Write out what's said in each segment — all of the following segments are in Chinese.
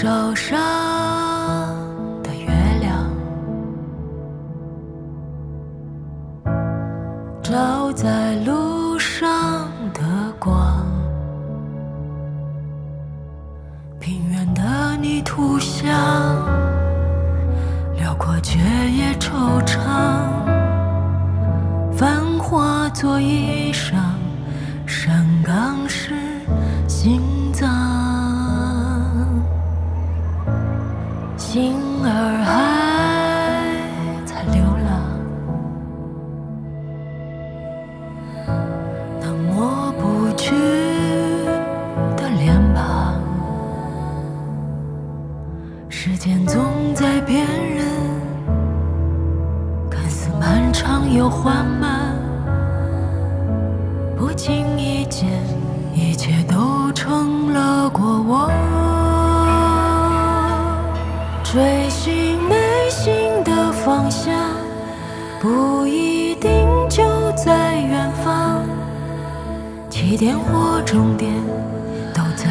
手上的月亮，照在路上的光，平原的泥土香，辽阔却也惆怅，繁华做衣裳，山岗上心儿还在流浪，那抹不去的脸庞，时间总在辨认，看似漫长又缓慢，不经意间，一切都成了过往。追寻内心的方向，不一定就在远方。起点或终点，都在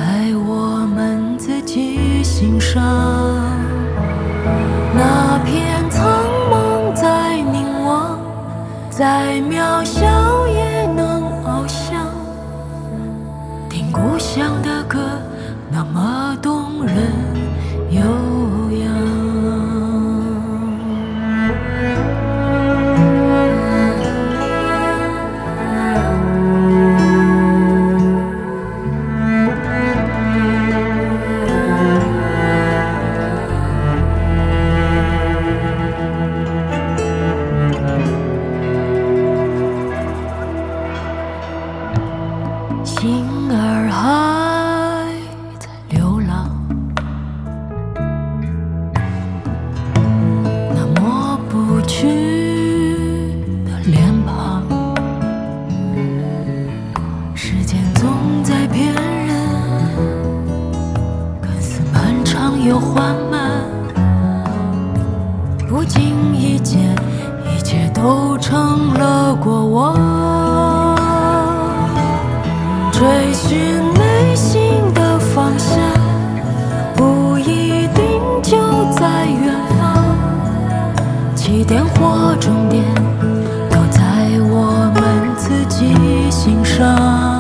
我们自己心上。那片苍茫在凝望，在渺小心儿还在流浪，那抹不去的脸庞，时间点或终点，都在我们自己心上。